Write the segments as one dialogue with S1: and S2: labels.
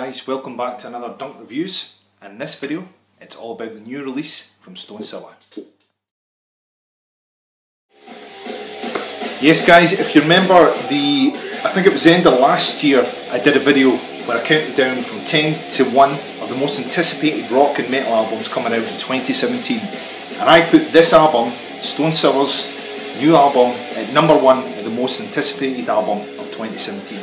S1: guys, welcome back to another Dunc Reviews and in this video it's all about the new release from Stone Sour. Yes guys, if you remember the, I think it was the end of last year I did a video where I counted down from 10 to 1 of the most anticipated rock and metal albums coming out in 2017 and I put this album, Stone Sour's new album at number 1 the most anticipated album of 2017.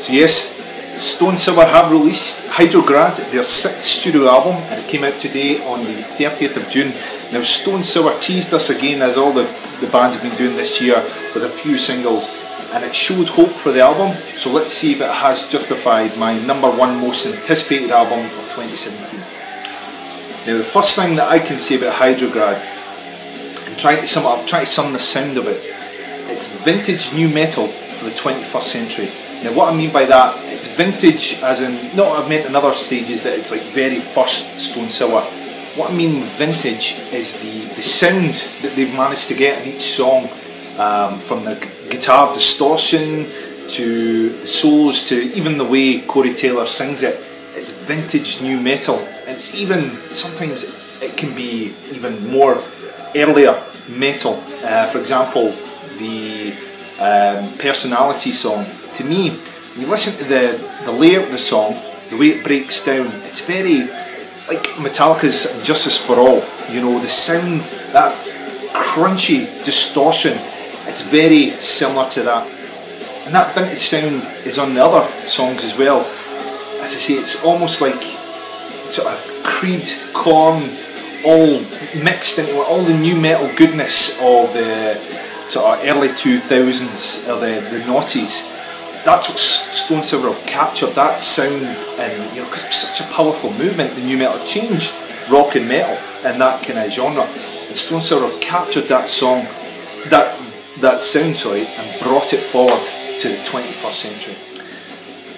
S1: So yes, Stone Sour have released Hydrograd, their sixth studio album, and it came out today on the 30th of June. Now Stone Sour teased us again, as all the, the bands have been doing this year, with a few singles, and it showed hope for the album, so let's see if it has justified my number one most anticipated album of 2017. Now the first thing that I can say about Hydrograd, and trying to sum up, trying to sum the sound of it, it's vintage nu metal for the 21st century. Now what I mean by that, vintage as in, not I've meant in other stages that it's like very first Stone Sour. What I mean vintage is the, the sound that they've managed to get in each song, um, from the guitar distortion to the solos to even the way Corey Taylor sings it. It's vintage nu metal. It's even, sometimes it can be even more earlier metal. Uh, for example, the um, personality song to me, you listen to the, the layout of the song, the way it breaks down, it's very like Metallica's Justice for All. You know, the sound, that crunchy distortion, it's very similar to that. And that vintage sound is on the other songs as well. As I say, it's almost like sort of Creed, Korn, all mixed into all the nu metal goodness of the sort of early 2000s, or the, the noughties that's what Stone Sour have captured that sound and you know because such a powerful movement the nu metal changed rock and metal in that kind of genre. And Stone Sour have captured that song that that sound sorry and brought it forward to the 21st century.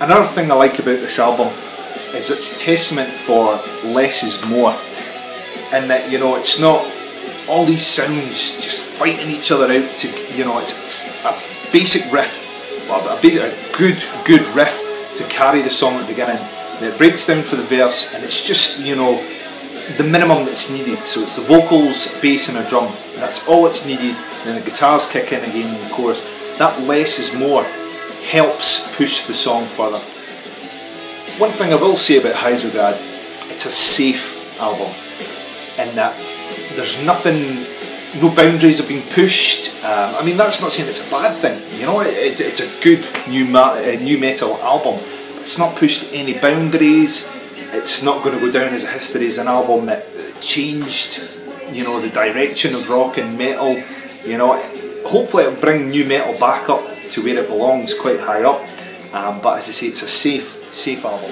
S1: Another thing I like about this album is its testament for less is more and that you know it's not all these sounds just fighting each other out to you know it's a basic riff a, a good, good riff to carry the song at the beginning. it breaks down for the verse, and it's just, you know, the minimum that's needed. So it's the vocals, bass, and a drum. That's all that's needed. And then the guitars kick in again in the chorus. That less is more helps push the song further. One thing I will say about Hydrograd, it's a safe album in that there's nothing no boundaries have been pushed. Um, I mean, that's not saying it's a bad thing. You know, it, it's a good new uh, nu metal album. It's not pushed any boundaries. It's not going to go down as a history as an album that changed, you know, the direction of rock and metal. You know, hopefully it'll bring nu metal back up to where it belongs, quite high up. Um, but as I say, it's a safe, safe album.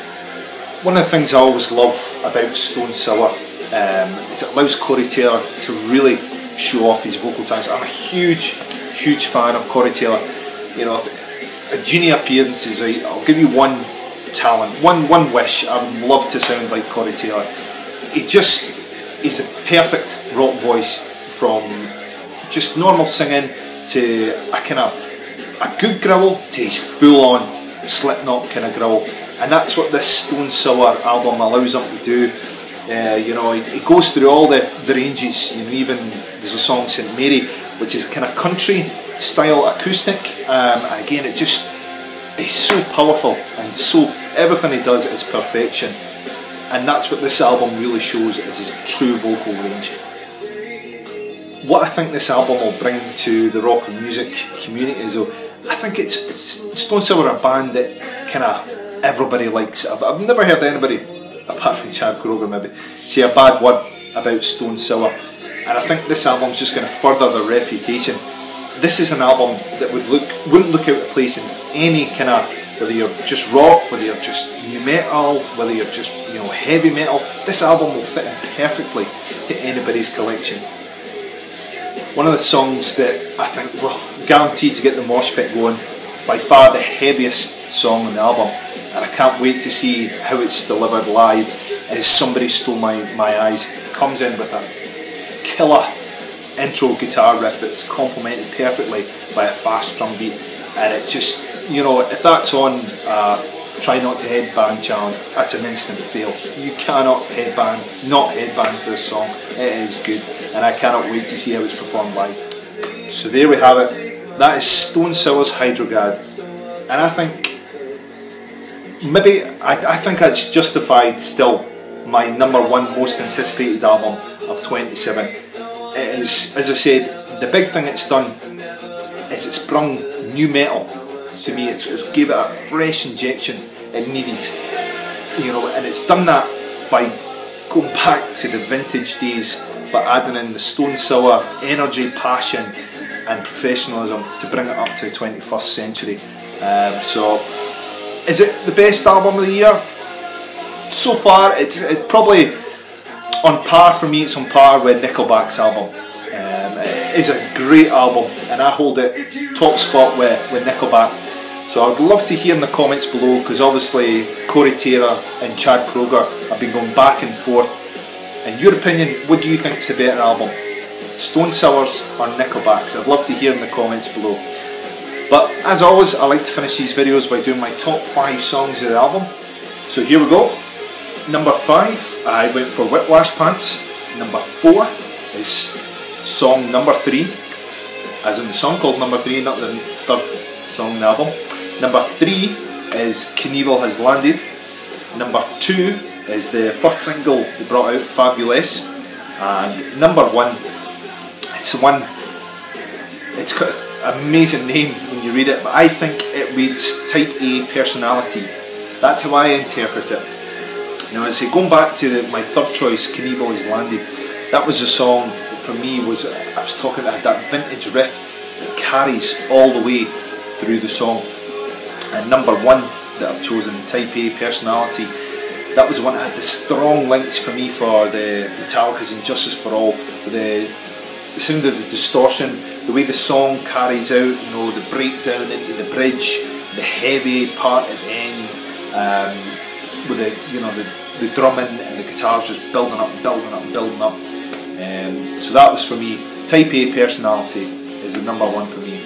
S1: One of the things I always love about Stone Sour um, is it allows Corey Taylor to really show off his vocal talents. I'm a huge, huge fan of Corey Taylor. You know, a genie appearances, right, I'll give you one talent, one one wish. I would love to sound like Corey Taylor. He just is a perfect rock voice from just normal singing to a kind of a good growl to his full on Slipknot kind of growl, and that's what this Stone Sour album allows him to do. Uh, you know, it, it, goes through all the, the ranges. You know, even there's a song St Mary, which is kind of country style acoustic. Um, again, it just is so powerful and so everything he does is perfection. And that's what this album really shows is his true vocal range. What I think this album will bring to the rock and music community is, I think it's, it's Stone Sour a band that kind of everybody likes. I've, I've never heard anybody apart from Chad Kroeger maybe, say a bad word about Stone Sour. And I think this album's just going to further their reputation. This is an album that would look wouldn't look out of place in any kind of whether you're just rock, whether you're just nu metal, whether you're just you know heavy metal. This album will fit in perfectly to anybody's collection. One of the songs that I think will guarantee to get the mosh pit going, by far the heaviest song on the album, and I can't wait to see how it's delivered live as Somebody Stole My, My Eyes comes in with a killer intro guitar riff that's complemented perfectly by a fast drum beat and it just you know if that's on uh, Try not to headbang challenge. That's an instant fail. You cannot headbang, not headbang to this song. It is good, and I cannot wait to see how it's performed live. So there we have it. That is Stone Sour's Hydrograd, and I think maybe I, I think it's justified still my number one most anticipated album of 27. It is, as I said, the big thing it's done is it's sprung nu metal to me. It's, it's gave it a fresh injection it needed, you know, and it's done that by going back to the vintage days, but adding in the stone sour energy, passion, and professionalism to bring it up to the 21st century. Um, so, is it the best album of the year? So far, it, it's probably on par for me. It's on par with Nickelback's album. Um, it is a great album, and I hold it top spot with, with Nickelback. So I'd love to hear in the comments below because obviously Corey Taylor and Chad Kroeger have been going back and forth. In your opinion, what do you think is the better album? Stone Sours or Nickelback's? I'd love to hear in the comments below. But as always, I like to finish these videos by doing my top 5 songs of the album. So here we go. Number 5, I went for Whiplash Pants. Number 4 is song number 3, as in the song called Number 3, not the third song in the album. Number three is Knievel Has Landed. Number two is the first single they brought out, Fabuless. And number one, it's one, it's got an amazing name when you read it, but I think it reads Type A Personality. That's how I interpret it. Now, I say, going back to the, my third choice, Knievel Has Landed, that was a song for me was, I was talking about that vintage riff that carries all the way through the song. And number one that I've chosen, Type A personality, that was one that had the strong links for me for the Metallica's and Justice for All. The, the sound of the distortion, the way the song carries out, you know, the breakdown into the bridge, the heavy part at the end, um, with the you know the, the drumming and the guitars just building up, building up, building up. Um, so that was for me. Type A personality is the number one for me.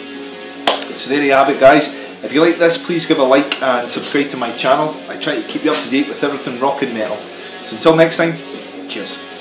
S1: So there you have it, guys. If you like this, please give a like and subscribe to my channel. I try to keep you up to date with everything rock and metal. So until next time, cheers.